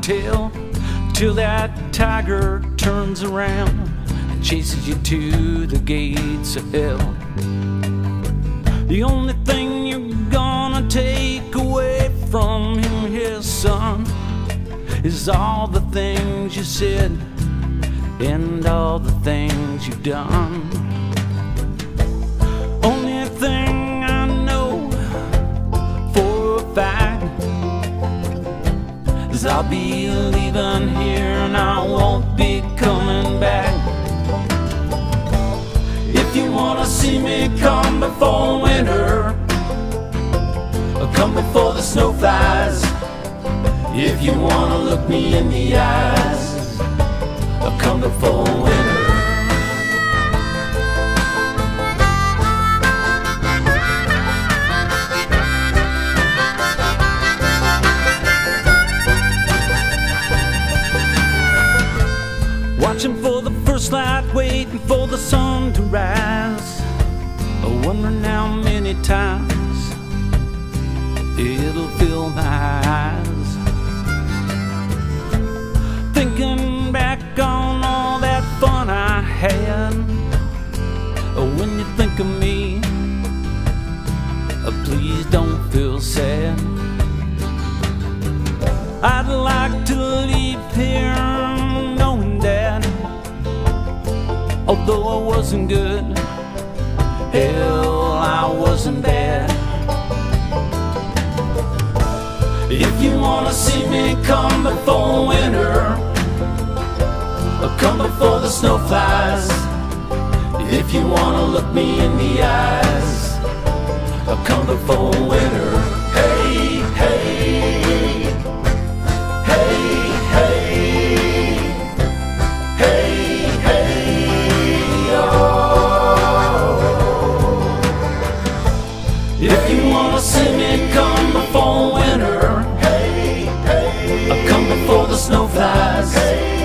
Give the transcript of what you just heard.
tail till that tiger turns around and chases you to the gates of hell. The only thing you're gonna take away from him, his son, is all the things you said and all the things you've done. Is I'll be leaving here and I won't be coming back. If you wanna see me come before winter, come before the snow flies. If you wanna look me in the eyes, come before winter. Watching for the first light, waiting for the sun to rise. Wondering how many times it'll fill my eyes. Thinking back on all that fun I had. When you think of me, uh, please don't feel sad. I'd like to leave here although I wasn't good, hell, I wasn't bad. If you wanna see me come before winter, or come before the snow flies, if you wanna look me in the eyes, or come before winter. If you wanna see me come before winter, hey, hey, come before the snow flies. Hey.